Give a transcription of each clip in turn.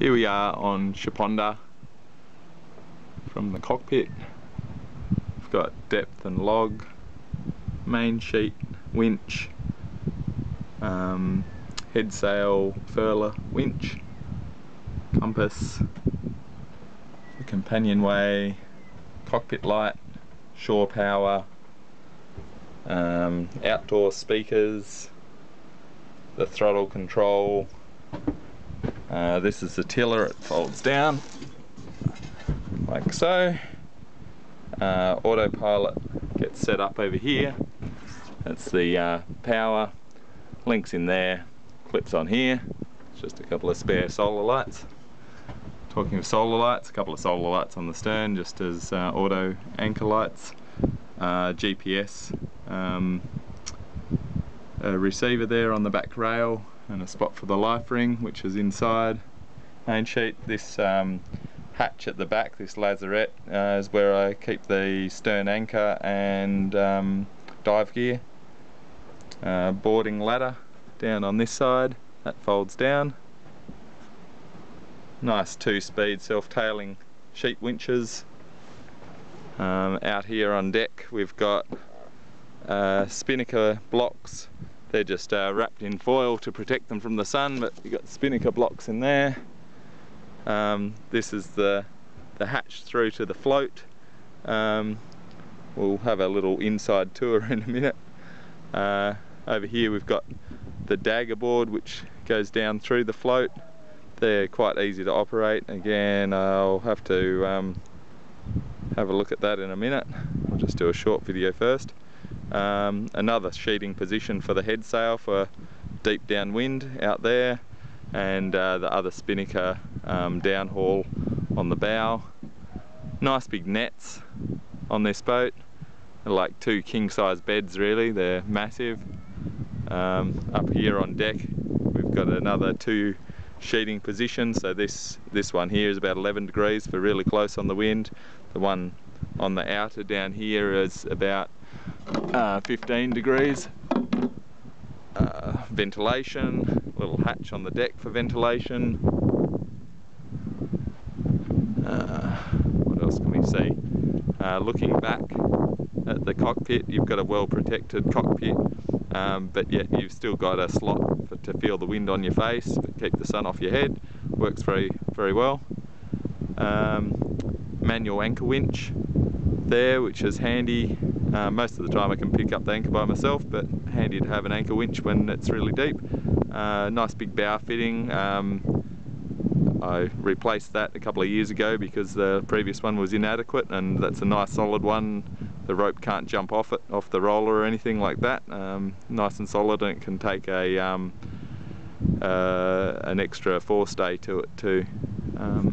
Here we are on Shaponda from the cockpit. We've got depth and log, main sheet, winch, um, head sail, furler, winch, compass, the companionway, cockpit light, shore power, um, outdoor speakers, the throttle control, uh, this is the tiller, it folds down like so. Uh, autopilot gets set up over here. That's the uh, power, links in there, clips on here. It's just a couple of spare solar lights. Talking of solar lights, a couple of solar lights on the stern just as uh, auto anchor lights. Uh, GPS um, receiver there on the back rail and a spot for the life ring which is inside main sheet. This um, hatch at the back, this lazarette, uh, is where I keep the stern anchor and um, dive gear. Uh, boarding ladder down on this side, that folds down. Nice two-speed self-tailing sheet winches. Um, out here on deck we've got uh, spinnaker blocks they're just uh, wrapped in foil to protect them from the sun, but you've got spinnaker blocks in there. Um, this is the, the hatch through to the float. Um, we'll have a little inside tour in a minute. Uh, over here we've got the dagger board which goes down through the float. They're quite easy to operate. Again, I'll have to um, have a look at that in a minute. I'll just do a short video first. Um, another sheeting position for the head sail for deep downwind out there and uh, the other spinnaker um, downhaul on the bow. Nice big nets on this boat. They're like two king-size beds really, they're massive. Um, up here on deck we've got another two sheeting positions. So this, this one here is about 11 degrees for really close on the wind. The one on the outer down here is about uh, 15 degrees. Uh, ventilation, little hatch on the deck for ventilation. Uh, what else can we see? Uh, looking back at the cockpit, you've got a well protected cockpit, um, but yet you've still got a slot for, to feel the wind on your face, but keep the sun off your head. Works very, very well. Um, manual anchor winch there, which is handy uh, most of the time I can pick up the anchor by myself, but handy to have an anchor winch when it's really deep. Uh, nice big bow fitting. Um, I replaced that a couple of years ago because the previous one was inadequate and that's a nice solid one. The rope can't jump off it, off the roller or anything like that. Um, nice and solid and it can take a um, uh, an extra forestay to it too. Um,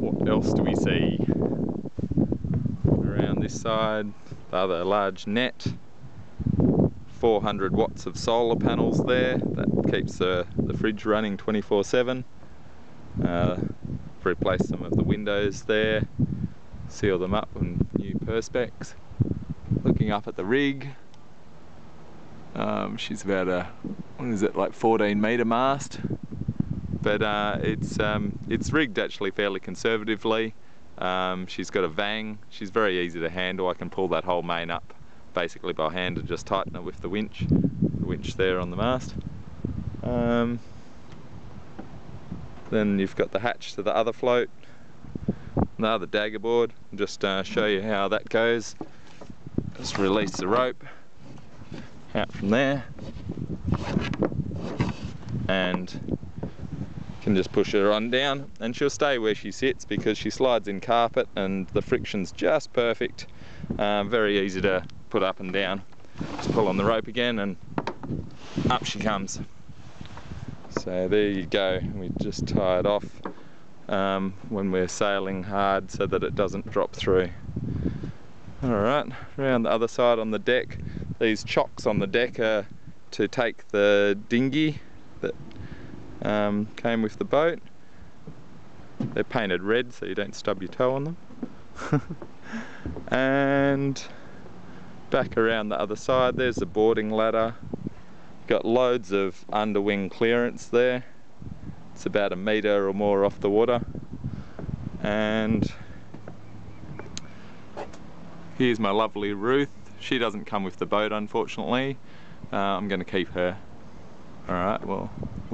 what else do we see? This side, the other large net. 400 watts of solar panels there, that keeps the, the fridge running 24-7. Uh, replace some of the windows there, seal them up with new perspex. Looking up at the rig, um, she's about a, what is it, like 14 metre mast. But uh, it's, um, it's rigged actually fairly conservatively. Um, she's got a vang, she's very easy to handle. I can pull that whole main up basically by hand and just tighten it with the winch. The winch there on the mast. Um, then you've got the hatch to the other float, the other dagger board. Just uh, show you how that goes. Just release the rope out from there and can just push her on down and she'll stay where she sits because she slides in carpet and the friction's just perfect. Um, very easy to put up and down. Just pull on the rope again and up she comes. So there you go, we just tie it off um, when we're sailing hard so that it doesn't drop through. Alright, around the other side on the deck, these chocks on the deck are to take the dinghy um, came with the boat. They're painted red so you don't stub your toe on them. and back around the other side there's the boarding ladder. Got loads of underwing clearance there. It's about a metre or more off the water. And here's my lovely Ruth. She doesn't come with the boat unfortunately. Uh, I'm going to keep her. Alright, well, we'll